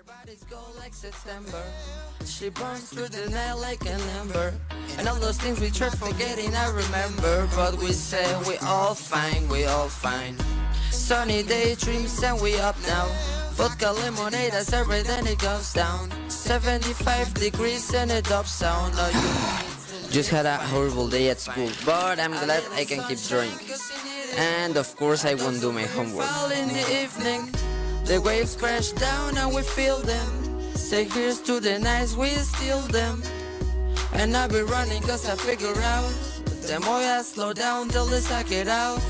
Our bodies go like September. She burns through the night like an ember. And all those things we try forgetting, I remember. But we say we all fine, we all fine. Sunny daydreams and we up now. Vodka lemonade as everything it goes down. 75 degrees and a dub sound. You just had a horrible day at school, but I'm glad I can keep drinking. And of course, I won't do my homework. The waves crash down and we feel them. Say here's to the nights we steal them. And I'll be running cause I figure out The more oh, I slow down, the less I get out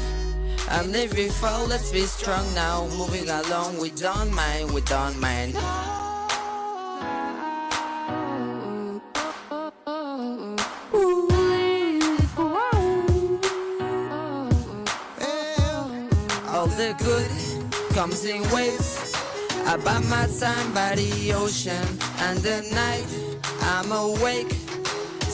I'm living fall, let's be strong now Moving along, we don't mind, we don't mind All the good comes in waves. I buy my time by the ocean And the night. I'm awake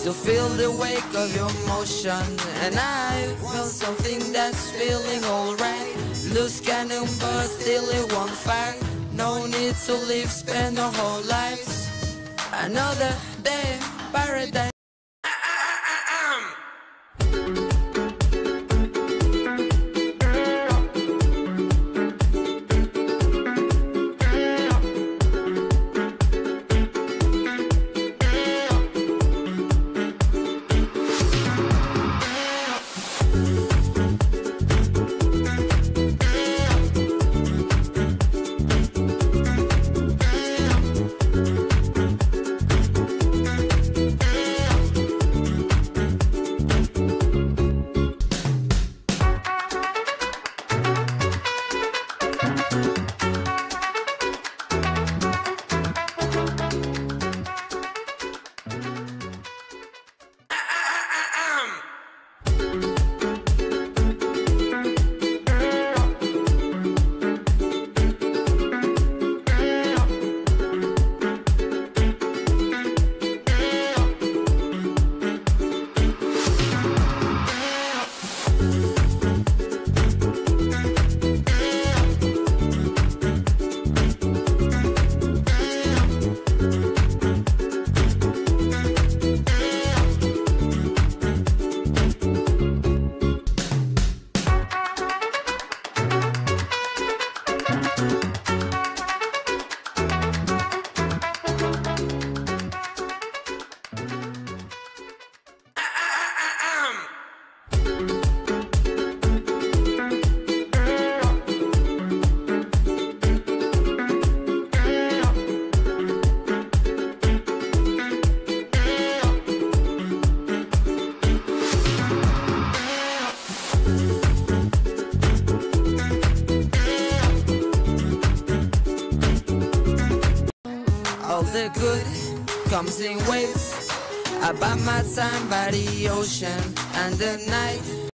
to feel the wake of your motion. And I feel something that's feeling alright. Loose cannon but still it won't fire No need to live, spend our whole lives Another day, paradise the good comes in waves. I buy my time by the ocean And the night